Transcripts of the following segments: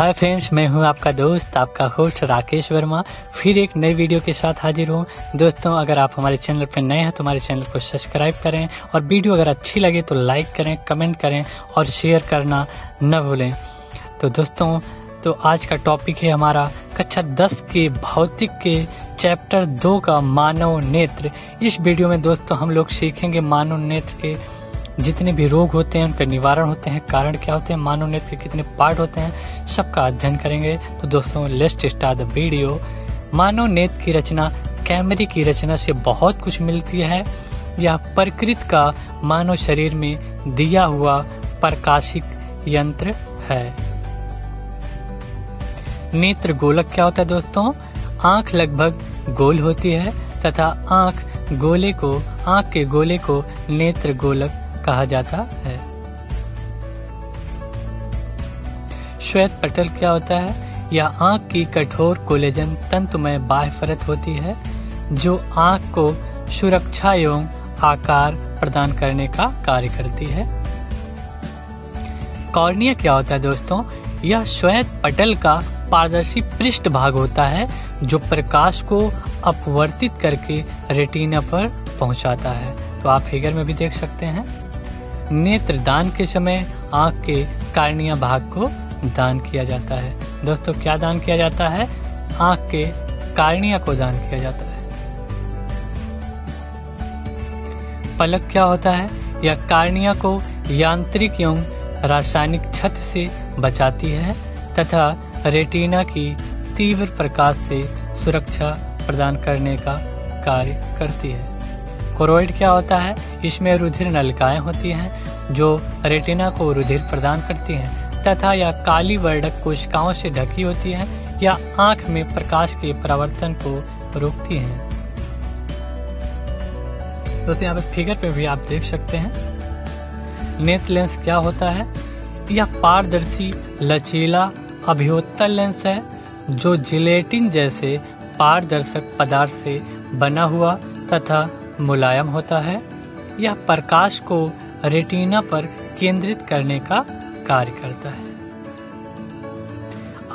Hi friends, मैं हूँ आपका दोस्त, आपका होस्ट राकेश वर्मा। फिर एक नई वीडियो के साथ हाजिर हूँ। दोस्तों, अगर आप हमारे चैनल पर नए हैं तो हमारे चैनल को सब्सक्राइब करें और वीडियो अगर अच्छी लगे तो लाइक करें, कमेंट करें और शेयर करना न भूलें। तो दोस्तों तो आज का टॉपिक है हमारा कक्षा 10 के भौतिक के चैप्टर दो का मानव नेत्र। इस वीडियो में दोस्तों, हम लोग सीखेंगे मानव नेत्र के जितने भी रोग होते हैं, उनका निवारण होते हैं। कारण क्या होते हैं? मानव नेत्र के कितने पार्ट होते हैं? सबका अध्ययन करेंगे। तो दोस्तों लेस्ट स्टार्ट द वीडियो मानव नेत्र की रचना, कैमरे की रचना से बहुत कुछ मिलती है। यह प्रकृति का मानव शरीर में दिया हुआ प्रकाशिक यंत्र है। नेत्र गोलक क्या होता है दोस्तों? आँख लगभग गोल होती है तथा आँख गोले को, आँख के गोले को नेत्र गोलक कहा जाता है। श्वेत पटल क्या होता है? यह आँख की कठोर कोलेजन तंतुमय बाह्य परत होती है, जो आँख को सुरक्षा एवं आकार प्रदान करने का कार्य करती है। कॉर्निया क्या होता है दोस्तों? यह श्वेत पटल का पारदर्शी पृष्ठ भाग होता है, जो प्रकाश को अपवर्तित करके रेटिना पर पहुंचाता है। तो आप फिगर में भी देख सकते हैं। नेत्र दान के समय आँख के कार्निया भाग को दान किया जाता है। दोस्तों, क्या दान किया जाता है? आँख के कार्निया को दान किया जाता है। पलक क्या होता है? यह कार्निया को यांत्रिक एवं रासायनिक क्षति से बचाती है तथा रेटिना की तीव्र प्रकाश से सुरक्षा प्रदान करने का कार्य करती है। कोरोइड क्या होता है? इसमें रुधिर नलिकाएँ होती हैं, जो रेटिना को रुधिर प्रदान करती हैं, तथा यह काली वर्णक कोशिकाओं से ढकी होती हैं, या आँख में प्रकाश के परावर्तन को रोकती हैं। दोस्तों, यहाँ पे फिगर पे भी आप देख सकते हैं। नेत्र लेंस क्या होता है? यह पारदर्शी, लचीला, अभियोत्तल लेंस है, जो जिलेटिन जैसे पारदर्शक पदार्थ से बना हुआ तथा मुलायम होता है। यह प्रकाश को रेटिना पर केंद्रित करने का कार्य करता है।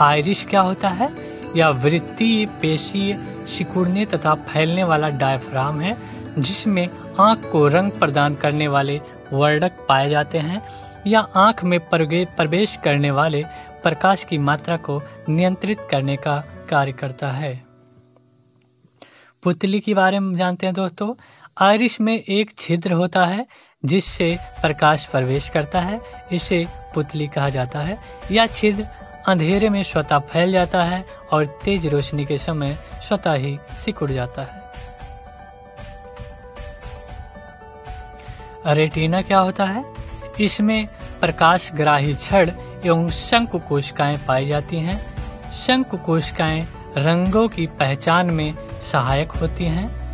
आयरिश क्या होता है? यह वृत्तीय, पेशीय, सिकुड़ने तथा फैलने वाला डायफ्राम है, जिसमें आँख को रंग प्रदान करने वाले वर्णक पाए जाते हैं, या आँख में प्रवेश करने वाले प्रकाश की मात्रा को नियंत्रित करने का कार्य करता है। पुतली के बारे में जानते हैं दोस्तों। आयरिश में एक छिद्र होता है, जिससे प्रकाश प्रवेश करता है। इसे पुतली कहा जाता है। यह छिद्र अंधेरे में स्वतः फैल जाता है और तेज रोशनी के समय स्वतः ही सिकुड़ जाता है। रेटिना क्या होता है? इसमें प्रकाश ग्राही छड़ एवं शंकु कोशिकाएँ पाई जाती हैं। शंकु कोशिकाएँ रंगों की पहचान में सहायक होती हैं।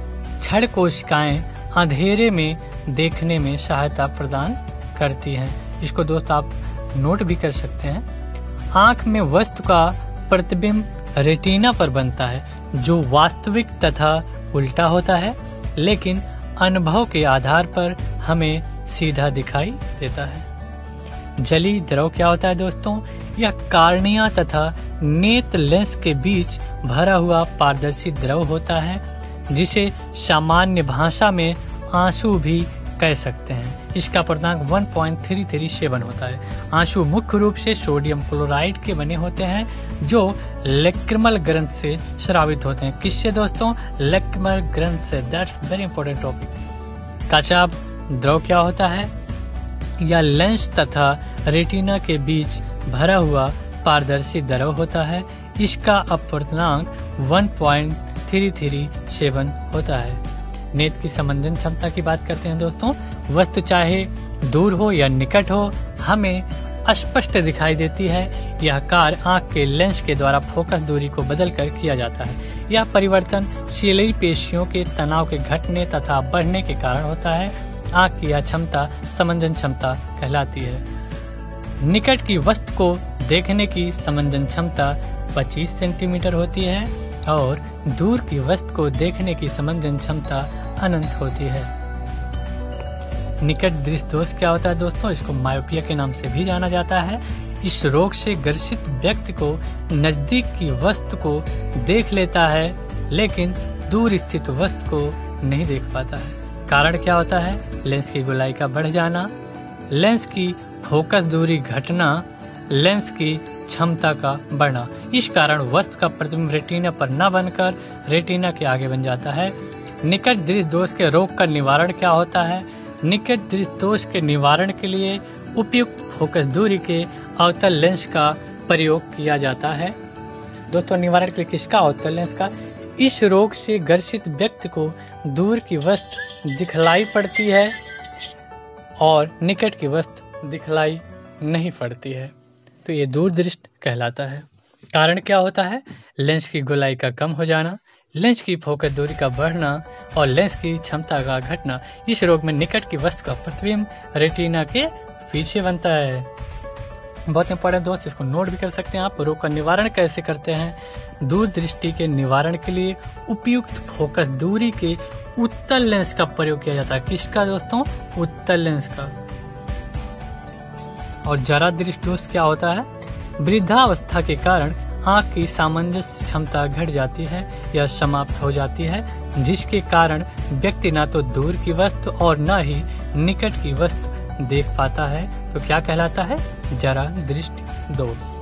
छड़ कोशिकाएँ अंधेरे में देखने में सहायता प्रदान करती हैं। इसको दोस्त आप नोट भी कर सकते हैं। आँख में वस्तु का प्रतिबिंब रेटिना पर बनता है, जो वास्तविक तथा उल्टा होता है, लेकिन अनुभव के आधार पर हमें सीधा दिखाई देता है। जली द्रव क्या होता है दोस्तों? यह कार्निया तथा नेत्र लेंस के बीच भरा हुआ पारदर्शी द्रव होता है, जिसे सामान्य भाषा में आँसू भी कह सकते हैं। इसका पूर्णांक 1.337 होता है। आँसू मुख्य रूप से सोडियम क्लोराइड के बने होते हैं, जो लेक्रिमल ग्रंथ से श्रावित होते हैं। किससे दोस्तों? लेक्रमल ग्रंथ से। दैट्स वेरी इंपॉर्टेंट टॉपिक कचाप द्रव क्या होता है? या लेंस तथा रेटिना के बीच भरा हुआ पारदर्शी द्रव होता है। इसका अपूर्णांक 1.337 होता है। नेत्र की संबंधन क्षमता की बात करते हैं दोस्तों। वस्तु चाहे दूर हो या निकट हो, हमें स्पष्ट दिखाई देती है। यह कार्य आँख के लेंस के द्वारा फोकस दूरी को बदलकर किया जाता है। यह परिवर्तन सीलई पेशियों के तनाव के घटने तथा बढ़ने के कारण होता है। आँख की यह क्षमता समंजन क्षमता कहलाती है। निकट की वस्तु को देखने की समंजन क्षमता 25 सेंटीमीटर होती है और दूर की वस्तु को देखने की समंजन क्षमता अनंत होती है। निकट दृष्टि दोष क्या होता है दोस्तों? इसको मायोपिया के नाम से भी जाना जाता है। इस रोग से ग्रसित व्यक्ति को नज़दीक की वस्तु को देख लेता है, लेकिन दूर स्थित वस्तु को नहीं देख पाता है। कारण क्या होता है? लेंस की गोलाई का बढ़ जाना। लेंस की फोकस दूरी घटना, लेंस की क्षमता का बढ़ना। इस कारण वस्तु का प्रतिबिंब रेटिना पर न बनकर रेटिना के आगे बन जाता है। निकट दृष्टि दोष के रोग का निवारण क्या होता है? निकट दृष्टि दोष के निवारण के लिए उपयुक्त फोकस दूरी के अवतल लेंस का प्रयोग किया जाता है। दोस्तों, निवारण के लिए किसका अवतल लेंस का? इस रोग से ग्रसित व्यक्ति को दूर की वस्तु दिखलाई पड़ती है और निकट की वस्तु दिखलाई नहीं पड़ती है। तो ये दूरदृष्ट कहलाता है। कारण क्या होता है? लेंस की गोलाई का कम हो जाना, लेंस की फोकस दूरी का बढ़ना और लेंस की क्षमता का घटना, इस रोग में निकट की वस्तु का प्रतिबिंब रेटिना के पीछे बनता है। बहुत इंपॉर्टेंट दोस्त, इसको नोट भी कर सकते हैं आप। रोग का निवारण कैसे करते हैं? दूर दृष्टि के निवारण के लिए उपयुक्त फोकस दूरी के उत्तल लेंस का प्रयोग किया जाता है। किसका दोस्तों? उत्तल लेंस का। और जरा दृष्टि दोष क्या होता है? वृद्धावस्था के कारण आँख की सामंजस्य क्षमता घट जाती है या समाप्त हो जाती है, जिसके कारण व्यक्ति ना तो दूर की वस्तु और न ही निकट की वस्तु देख पाता है। तो क्या कहलाता है? जरा दृष्टि दोष।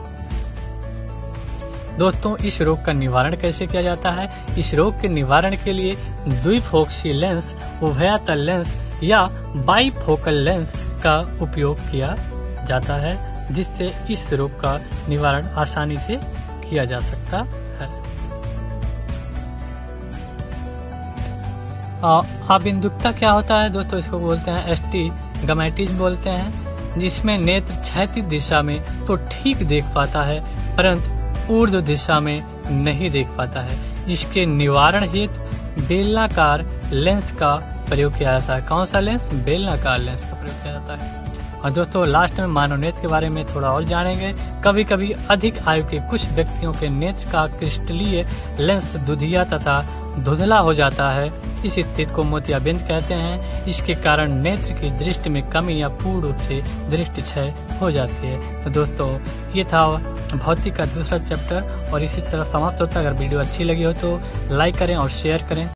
दोस्तों, इस रोग का निवारण कैसे किया जाता है? इस रोग के निवारण के लिए द्विफोक्सी लेंस, उभयातल लेंस या बाईफोकल लेंस का उपयोग किया जाता है, जिससे इस रोग का निवारण आसानी से किया जा सकता है। अबिंदुकता क्या होता है? दोस्तों, इसको बोलते हैं एस्टी गमेटिज बोलते हैं, जिसमें नेत्र क्षैतिज दिशा में तो ठीक देख पाता है, परंतु ऊर्ध्व दिशा में नहीं देख पाता है। इसके निवारण हेतु बेलनाकार लेंस का प्रयोग किया जाता है। कौन सा लेंस? बेलनाकार लेंस का प्रयोग किया जाता है। और दोस्तों लास्ट में मानव नेत्र के बारे में थोड़ा और जानेंगे। कभी कभी अधिक आयु के कुछ व्यक्तियों के नेत्र का क्रिस्टलीय लेंस दुधिया तथा धुधला हो जाता है। इस स्थिति को मोतियाबिंद कहते हैं। इसके कारण नेत्र की दृष्टि में कमी या पूर्ण रूप से दृष्टि क्षय हो जाती है। तो दोस्तों, ये था भौतिक का दूसरा चैप्टर और इसी तरह समाप्त होता है। अगर वीडियो अच्छी लगी हो तो लाइक करें और शेयर करें।